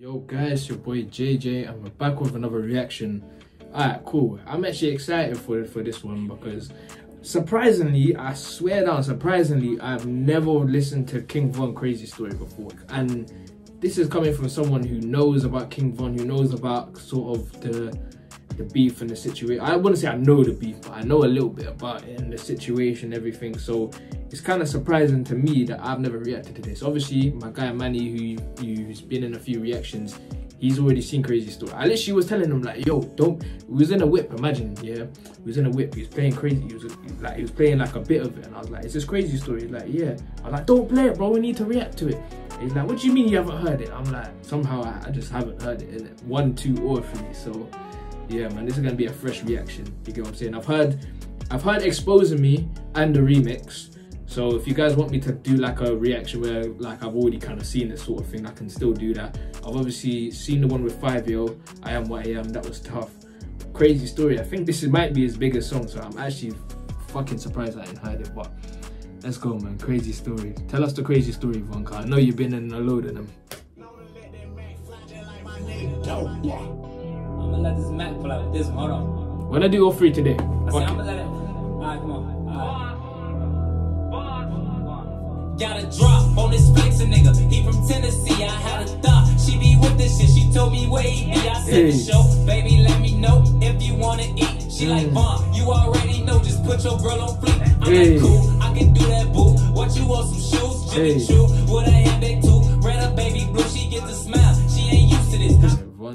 Yo guys, your boy JJ, I'm back with another reaction. Alright, cool. I'm actually excited for for this one because surprisingly, I swear down, surprisingly, I've never listened to King Von Crazy Story before. And this is coming from someone who knows about King Von, who knows about sort of the the beef and the situation. I wouldn't say I know the beef, but I know a little bit about it and the situation, everything. So it's kind of surprising to me that I've never reacted to this. Obviously, my guy Manny, who who's been in a few reactions, he's already seen Crazy Story. At least she was telling him like, yo, don't. We was in a whip. Imagine, yeah, we was in a whip. He was playing Crazy. He was like, he was playing like a bit of it, and I was like, is this Crazy Story? He's like, yeah. I'm like, don't play it, bro. We need to react to it. He's like, what do you mean you haven't heard it? I'm like, somehow I, I just haven't heard it. One, two, or three. So yeah, man, this is gonna be a fresh reaction. You get what I'm saying? I've heard, I've heard exposing me and the remix. So if you guys want me to do like a reaction where like I've already kind of seen this sort of thing, I can still do that. I've obviously seen the one with Fivio, I Am What I Am, that was tough. Crazy story. I think this might be his biggest song, so I'm actually fucking surprised I didn't heard it. But let's go, man. Crazy story. Tell us the crazy story, Vonka. I know you've been in a load of them. I'm gonna let this Mac pull out this one. Hold on. When I do all three today. I say, Okay. I'm gonna let it. Alright, come on. Alright. Got a drop on this flexin' nigga. He from Tennessee. I had a thought. She be with this shit. She told me where he be. I said Hey. the show. Baby, let me know if you wanna eat. She like, Mm. Mom, you already know. Just put your girl on fleek. I'm Hey. like, cool. I can do that, boo. What you want? Some shoes? Jimmy Hey. Choo. With a handbag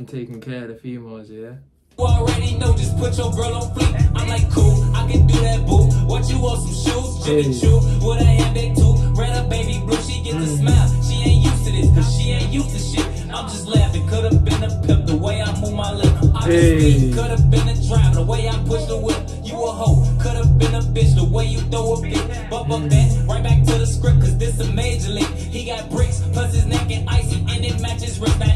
Taking care of the females, yeah. You already know, just put your girl on fleek. I'm like, cool, I can do that, boo. What you want, some shoes? Jimmy Hey. Choo, with a handbag too. Red up, baby blue, she get the mm. smile. She ain't used to this, cause she ain't used to shit. I'm just laughing, could've been a pimp, the way I move my lip. I Hey. could've been a driver, the way I push the whip. You a hoe, could've been a bitch, the way you throw a fit. But mm. but that, right back to the script, cause this a major league. He got bricks, plus his neck and icy, and it matches wrist. Now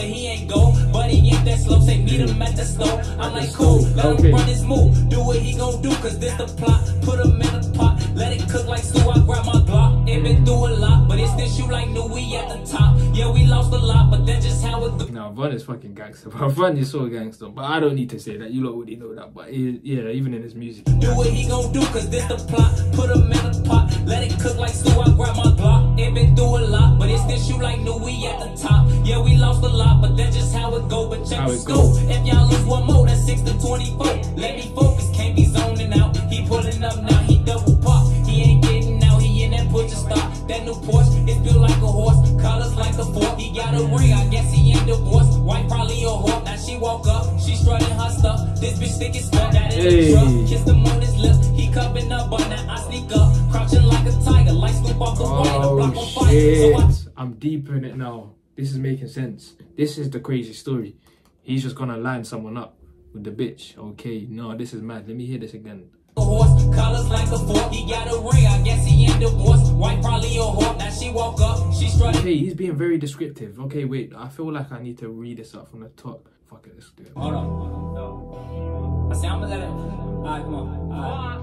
but he ain't go. But he ain't that slow, say meet him at the store. I'm like, cool, let Okay. run his move, do what he gon' do, cause this the plot. Put him in a pot, let it cook like stew, I grab my Glock. It been through a lot, but it's this you like knew we at the top. Yeah, we lost a lot, but that's just how it goes. No, Von is fucking gangster. But Von is so gangster. But I don't need to say that. You lot already know that. But he, yeah, even in his music. Do what he gon' do, cause this the plot. Put him in a pot, let it cook like stew. I grab my Glock. It been through a lot, but it's this you like knew we at the top. Yeah, we lost a lot, but that's just how it go. But check How the scope. If y'all lose one more, that's six to twenty-four. Let me focus, can't be zoning got a ring, I guess he ain't divorced. White probably a whore. Now she woke up, she strutting her stuff. This bitch thick as fuck, it in Hey. the truck. Kiss him on his lips, he cupping up, but now I sneak up, crouching like a tiger, like Snoop off the wire, the block on Oh fire. So I oh, shit! I'm deeper in it now. This is making sense. This is the crazy story. He's just gonna line someone up with the bitch. Okay, no, this is mad. Let me hear this again. A horse, colors like a fork. He got a ring, I guess he ain't divorced. White probably a whore. Now she woke up, she strutting. Okay, he's being very descriptive. Okay, wait. I feel like I need to read this up from the top. Fuck it, let's do it. Hold on. I say I'm gonna let it. Alright, come on. Alright.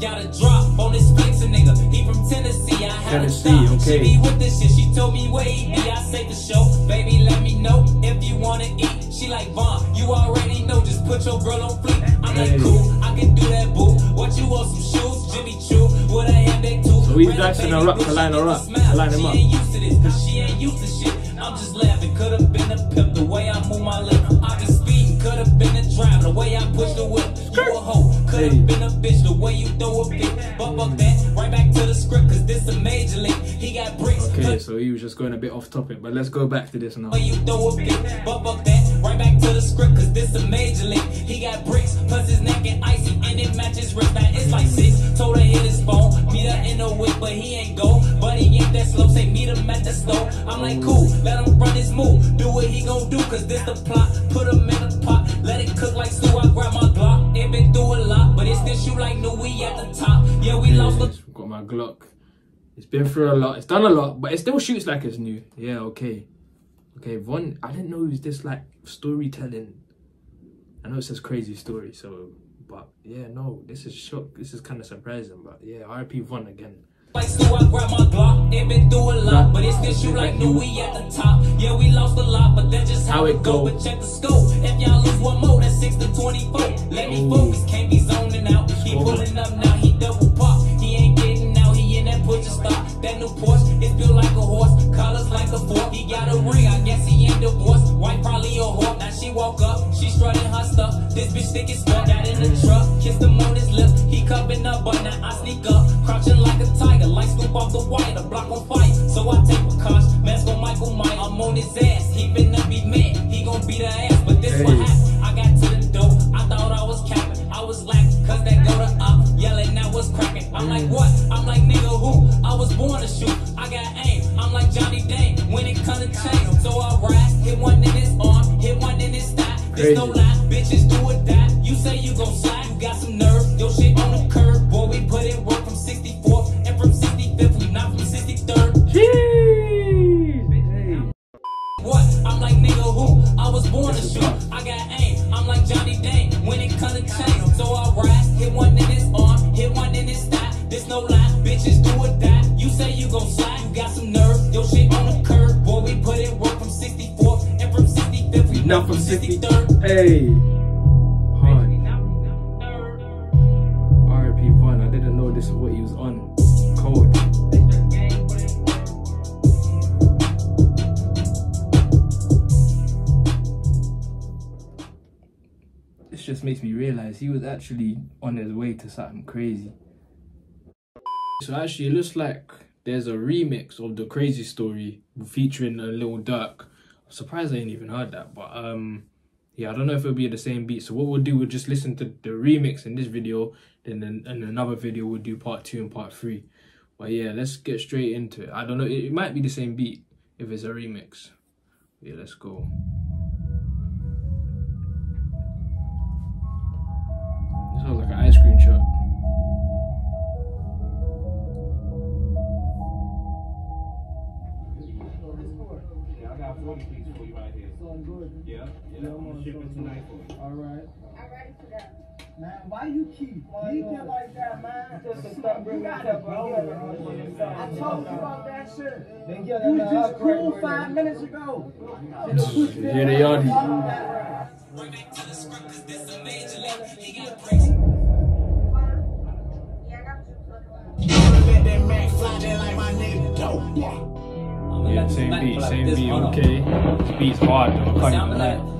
Got a drop on this flexin' nigga. He from Tennessee. I had Tennessee, a thought. okay. She be with this shit. She told me where he be. I say the show. Baby, let me know if you wanna eat. She like Von. You already know. Just put your girl on fleek. I'm Hey. like cool. I can do that, boo. What you want? Some shoes? Jimmy Choo with a handbag too. So he's dressing her up to line she her up, line him she up. ain't used to this, cause she ain't used to shit. I'm just laughing, could've been a pimp the way I move my lip. I be speeding, could've been a driver the way I push the whip. You a hoe, could've Hey. been so he was just going a bit off topic, but let's go back to this now. you throw a fit. But fuck that, right back to the script, cause this a major league. He got bricks, plus his neck and icy, and it matches wrist. Now it's like six. Told her hit his phone, meet her in the whip, but he ain't go. But he ain't that slow, say meet him at the store. I'm like, cool, let him run his move, do what he gon' do, cause this the plot. Put him in a pot, let it cook like stew. I grab my Glock, it been through a lot, but it's this you like knew we at the top. Yeah, we lost the got my Glock. It's been through a lot. It's done a lot, but it still shoots like it's new. Yeah, okay. Okay, Von, I didn't know he was this like storytelling. I know it says crazy story, so but yeah, no, this is shock. This is kind of surprising, but yeah, RP Von again. Like so I grab my Glock, this you like knew we at the top. Yeah, we lost a lot, but that's just how, How it it go. go. But check the scope. If y'all lose one more, that's six to twenty-four. Let me oh. focus, can't be zoning out. He oh. Score. pulling up now, new Porsche is built like a horse, colors like a fork. He got a ring, I guess he ain't divorced. White probably a whore. Now she woke up, she strutting her stuff. This bitch thick as fuck. Got in the truck, kissed him on his lips. He cupping up, but now I sneak up, crouching like a tiger, like Snoop off the wire, the block on fire. So I take precaution, mask on Michael Myers. I'm on his ass, he finna be mad. He gon' beat her ass, but this what Hey. happened. I got to the door, I thought I was capping. I was lacking, cause that go to up, yelling that was cracking. I'm like, mm. what? Crazy. On. Cold. This just makes me realize he was actually on his way to something crazy. So actually, it looks like there's a remix of the Crazy Story featuring a Lil Durk. I'm surprised I ain't even heard that, but um, yeah, I don't know if it'll be the same beat. So what we'll do, we'll just listen to the remix in this video, then in, another video we'll do part two and part three. But yeah, let's get straight into it. I don't know, it, it might be the same beat if it's a remix. Yeah, let's go. It tonight for you. All right. I'm ready for that. Man, why you keep leaking like that, man? Just to stop bringing it up. I told you about that shit. You was just cool five minutes ago. Here they are. Right back to the script, cause this a major league. He got bricks. Yeah, I got you. Let that Mac fly just like my nigga dope. I'ma Yeah, same beat, same beat, okay. This beat's hard though,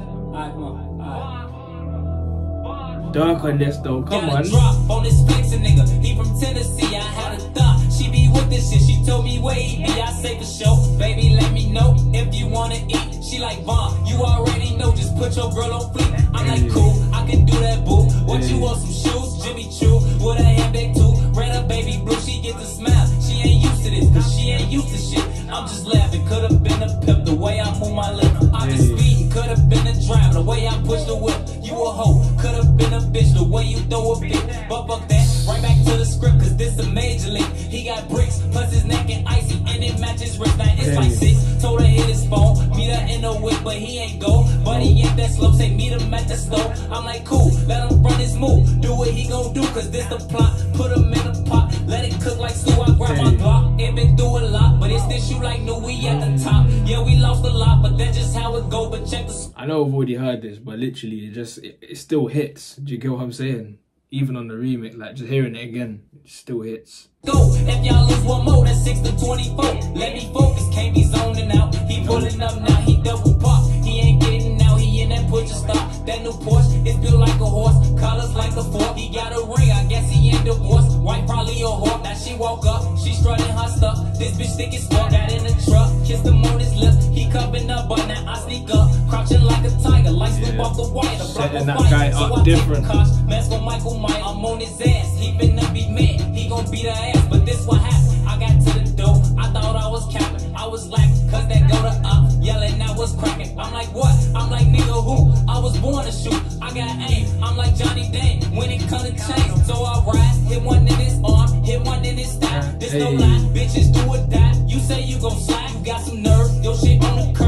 Alright. Dark on this though, come on. drop on this nigga. He from Tennessee. I had a thought. She be with this shit. She told me where he be. I say for sure. Baby, let me know if you wanna eat. She like Von. You already know. Just put your girl on fleek. I'm like cool. I can do that, boo. What you want? Some shoes? Jimmy Choo with a handbag too. Red up, baby blue. She get the smile. She ain't used to this, cause she ain't used to shit. I'm just laughing. Could've been a pimp the way I move my lip. I Hey. Speeding. Could've been a driver the way I push the whip. You a hoe. Could've been a bitch the way you throw a fit. But fuck that. Right back to the script, cause this a major league. He got bricks, plus his neck and icy, and it matches wrist. Now it's like six. Told her hit his phone. Meet her in the whip, but he ain't go. But he ain't that slow. Say meet him at the store. I'm like, cool. Let him run his move. Do what he gon' do, cause this the plot. Put him in know I've already heard this, but literally it just it, it still hits. Do you get what I'm saying? Even on the remix, like just hearing it again, it still hits. go. If y'all lose one more, six to twenty-four. Let me focus, can't be zoning out. He pulling up now, different. Mess with Michael Myers, I'm on his ass. He finna be mad, he gon' beat her ass. But this what happened. I got to the door, I thought I was capping. I was lacking, cause that go to up, yelling that was cracking. I'm like, what? I'm like, nigga, who? I was born to shoot. I got aim, I'm like Johnny Dang when it come to change. So I rise, hit one in his arm, hit one in his thigh. This no Hey. lie, bitches do or die. You say you gon' slide, you got some nerve. Your shit on the curb,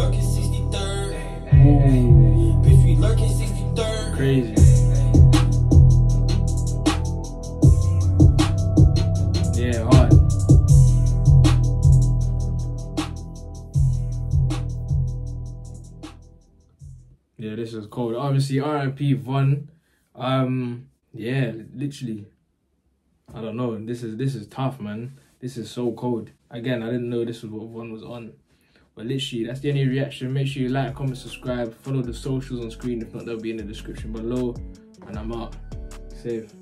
lurking 63rd. Bitch, we lurking 63rd. Crazy. Yeah, hard. Yeah, this is cold. Obviously, RIP Von. Um, yeah, literally. I don't know. This is this is tough, man. This is so cold. Again, I didn't know this was what Von was on. But literally, that's the only reaction. Make sure you like, comment, subscribe, follow the socials on screen. If not, they'll be in the description below. And I'm out. Save.